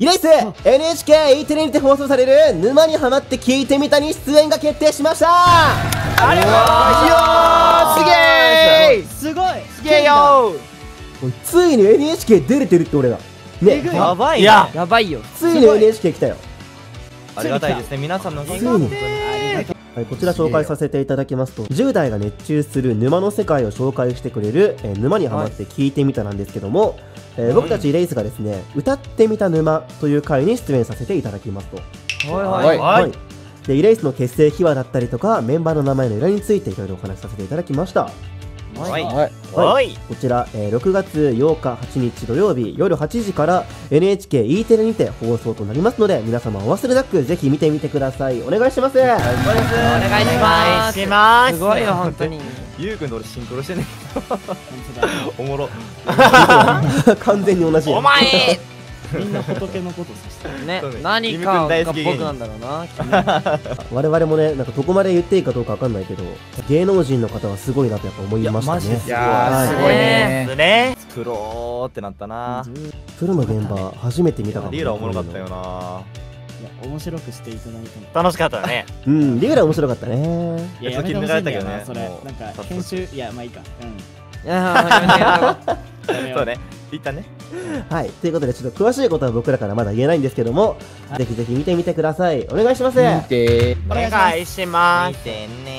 イレイス NHKE テレにて放送される沼にハマって聞いてみたに出演が決定しました。ありがとうございます。すごい。すげえよ。ついに NHK 出れてるって俺らね。やばいいや。やばいよ。ついに NHK 来たよ。ありがたいですね。皆さんのおかげついに。はい、こちら紹介させていただきますと10代が熱中する沼の世界を紹介してくれる、えー沼にハマって聞いてみたなんですけども、えー僕たちレイスがですね歌ってみた沼という回に出演させていただきますと。はいはいはい。でイレイスの結成秘話だったりとかメンバーの名前の由来についていろいろお話しさせていただきました。はい。はい。はい。こちら、えー6月8日8日土曜日夜8時から NHKE テレにて放送となりますので皆様お忘れなくぜひ見てみてください。お願いします。お願いします。します。すごいよ本当にゆうくんと俺シンクロしてね。おもろ。完全に同じお前！みんな仏のことさしてるね。ね。何か僕なんだろうな 我々もねなんかどこまで言っていいかどうかわかんないけど芸能人の方はすごいなとやっぱ思いましたね。いやマジです。ごいね。ですね。作ろうってなったな。プロの現場初めて見たかもリーラーおもろかったよな面白くしていただいたの楽しかったね。うんリーラー面白かったね。いややめてほしいんだよなそれ。なんか編集いやまあいいか。うん。やめよそうね。一旦ね。はいということでちょっと詳しいことは僕らからまだ言えないんですけども、はい。ぜひぜひ見てみてください。お願いします、見てお願いします。見てね